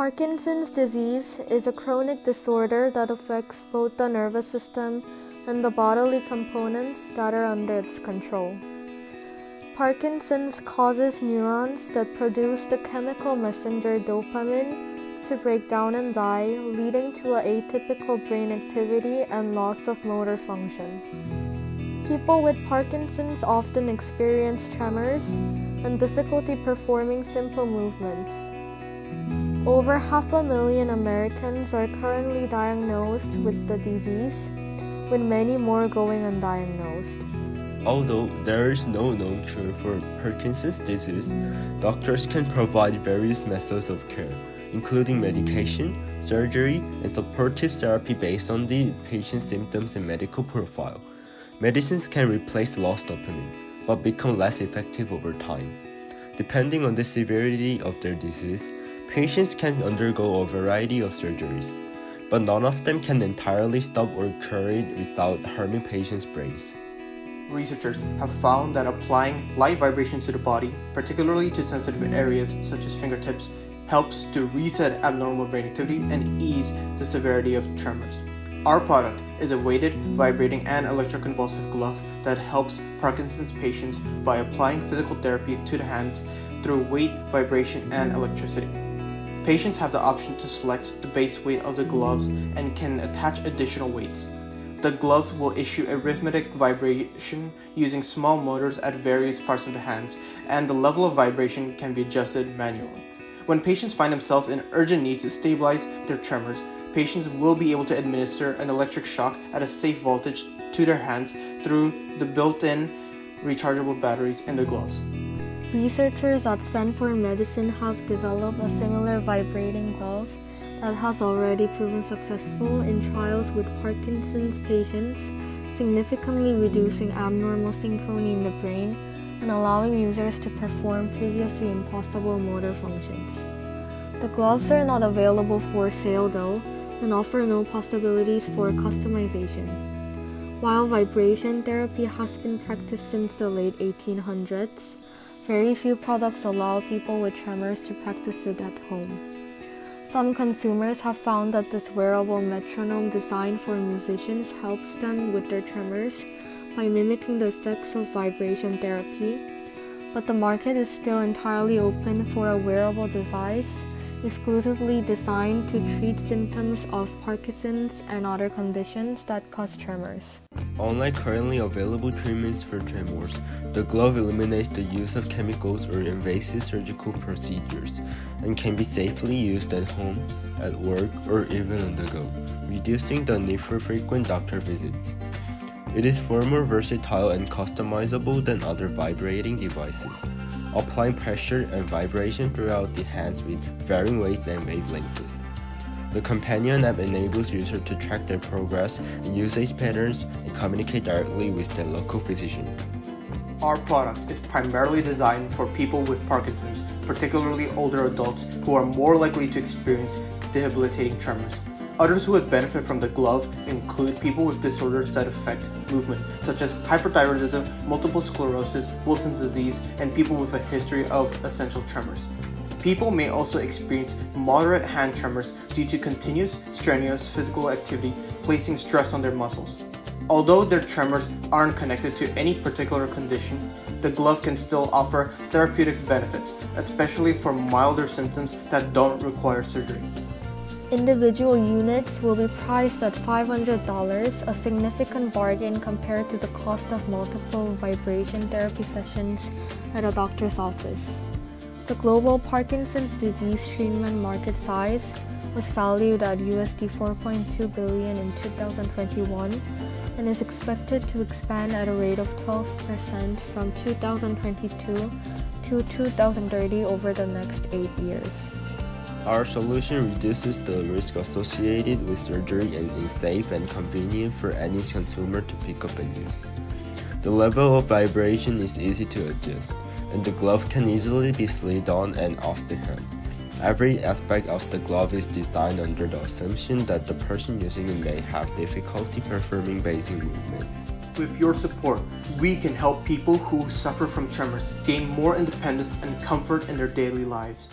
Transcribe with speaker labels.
Speaker 1: Parkinson's disease is a chronic disorder that affects both the nervous system and the bodily components that are under its control. Parkinson's causes neurons that produce the chemical messenger dopamine to break down and die, leading to atypical brain activity and loss of motor function. People with Parkinson's often experience tremors and difficulty performing simple movements. Over half a million Americans are currently diagnosed with the disease, with many more going undiagnosed.
Speaker 2: Although there is no known cure for Parkinson's disease, doctors can provide various methods of care, including medication, surgery, and supportive therapy based on the patient's symptoms and medical profile. Medicines can replace lost dopamine, but become less effective over time. Depending on the severity of their disease, patients can undergo a variety of surgeries, but none of them can entirely stop or cure it without harming patients' brains
Speaker 3: researchers have found that applying light vibrations to the body, particularly to sensitive areas such as fingertips, helps to reset abnormal brain activity and ease the severity of tremors. Our product is a weighted, vibrating, and electroconvulsive glove that helps Parkinson's patients by applying physical therapy to the hands through weight, vibration, and electricity. Patients have the option to select the base weight of the gloves and can attach additional weights. The gloves will issue a rhythmic vibration using small motors at various parts of the hands, and the level of vibration can be adjusted manually. When patients find themselves in urgent need to stabilize their tremors, patients will be able to administer an electric shock at a safe voltage to their hands through the built in rechargeable batteries in the gloves.
Speaker 1: Researchers at Stanford Medicine have developed a similar vibrating glove that has already proven successful in trials with Parkinson's patients, significantly reducing abnormal synchrony in the brain and allowing users to perform previously impossible motor functions. The gloves are not available for sale though and offer no possibilities for customization. While vibration therapy has been practiced since the late 1800s, very few products allow people with tremors to practice it at home. Some consumers have found that this wearable metronome designed for musicians helps them with their tremors by mimicking the effects of vibration therapy, but the market is still entirely open for a wearable device exclusively designed to treat symptoms of Parkinson's and other conditions that cause tremors.
Speaker 2: Unlike currently available treatments for tremors, the glove eliminates the use of chemicals or invasive surgical procedures and can be safely used at home, at work, or even on the go, reducing the need for frequent doctor visits. It is far more versatile and customizable than other vibrating devices, applying pressure and vibration throughout the hands with varying weights and wavelengths. The companion app enables users to track their progress and usage patterns and communicate directly with their local physician.
Speaker 3: Our product is primarily designed for people with Parkinson's, particularly older adults who are more likely to experience debilitating tremors. Others who would benefit from the glove include people with disorders that affect movement, such as hyperthyroidism, multiple sclerosis, Wilson's disease, and people with a history of essential tremors. People may also experience moderate hand tremors due to continuous strenuous physical activity placing stress on their muscles. Although their tremors aren't connected to any particular condition, the glove can still offer therapeutic benefits, especially for milder symptoms that don't require surgery.
Speaker 1: Individual units will be priced at $500, a significant bargain compared to the cost of multiple vibration therapy sessions at a doctor's office. The global Parkinson's disease treatment market size was valued at USD 4.2 billion in 2021 and is expected to expand at a rate of 12% from 2022 to 2030 over the next 8 years.
Speaker 2: Our solution reduces the risk associated with surgery and is safe and convenient for any consumer to pick up and use. The level of vibration is easy to adjust and the glove can easily be slid on and off the hand. Every aspect of the glove is designed under the assumption that the person using it may have difficulty performing basic movements.
Speaker 3: With your support, we can help people who suffer from tremors gain more independence and comfort in their daily lives.